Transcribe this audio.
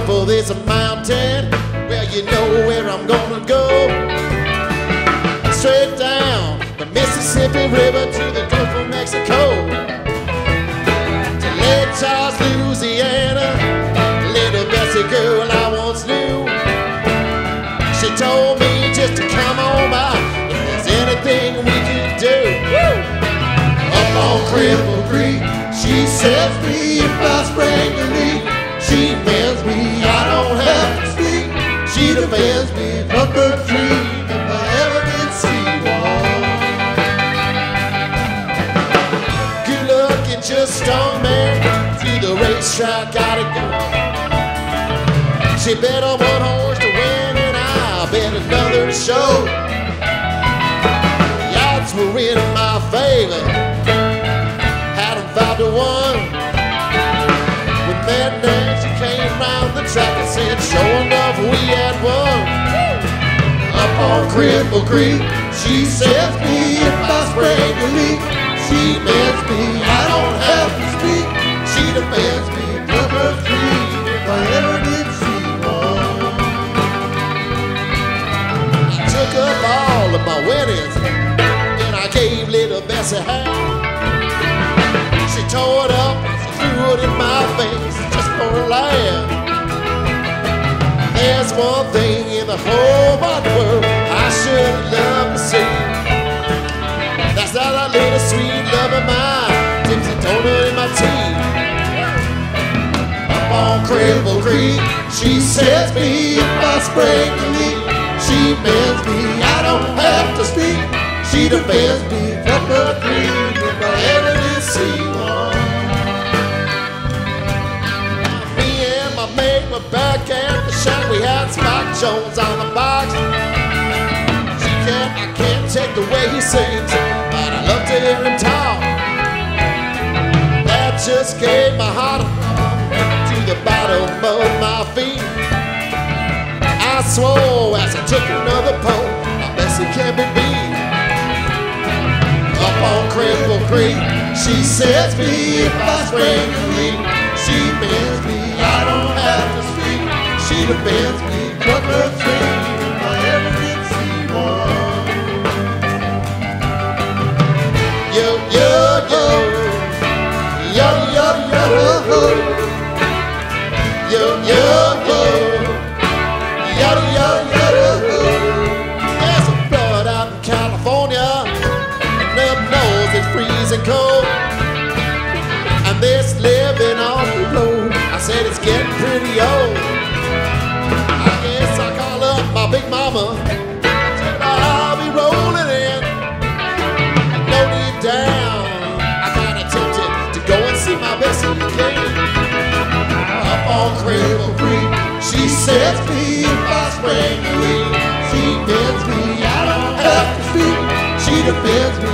top of this mountain. Well, you know where I'm gonna go. Straight down the Mississippi River to the Gulf of Mexico. To Lake Charles, Louisiana. Little Bessie girl I once knew. She told me just to come on by if there's anything we could do. Woo! Up on Cripple Creek, she sets me if I spring a leak. Racetrack, gotta go. She bet on one horse to win, and I bet another to show. Odds were in my favor. Had 'em five to one. When that Nancy came round the track and said, sure enough, we had won. Up on Cripple Creek, she says me if I spring a leak. She mends me, I don't winnings and I gave little Bessie half. She tore it up and she threw it in my face just for a laugh. There's one thing in the whole wide world I should love to see. That's that little sweet love of mine dips a donut in my tea. Up on Cripple Creek, she sets me if I spring a leak. She mends me, don't have to speak. She defends me from the creek if ever did see one. Me and my mate were back at the shack. We had Spike Jones on the box. She can't, I can't take the way he sings, but I love to hear him talk. That just gave my heart a to the bottom of my feet. I swore as I took another pull, my Bessie be beat. Up on Cripple Creek, she sets me if I spring a leak. She bends me, I don't have to speak. She defends me from her tree mama. Said I'll be rolling in. No down, I tempted to go and see my again up on Creek. She sets me if I spring. She bends me, I don't have to speak. She defends me